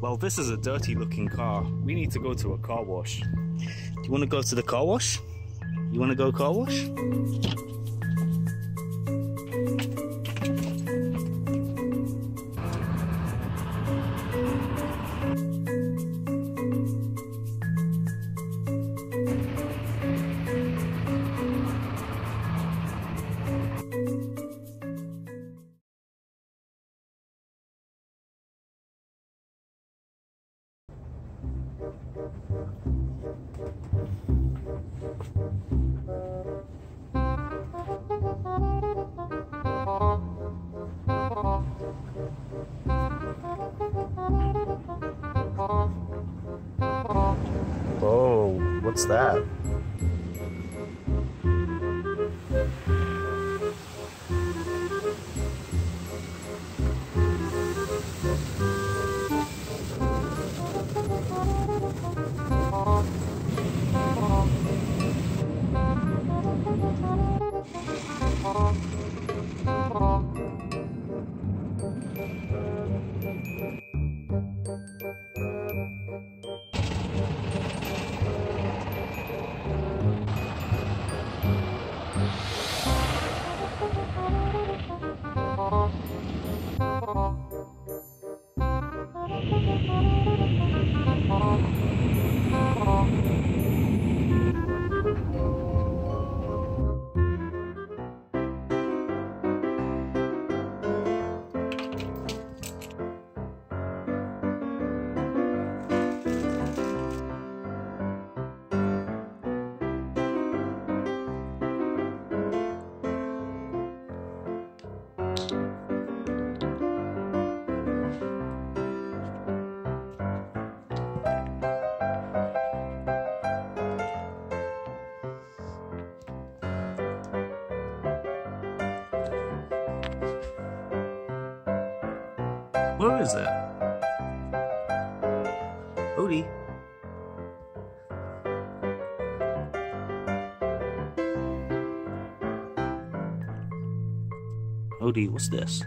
Well, this is a dirty looking car. We need to go to a car wash. Do you want to go to the car wash? You want to go car wash? Oh, what's that? Aww. Where is it? Odee. Odee, what's this?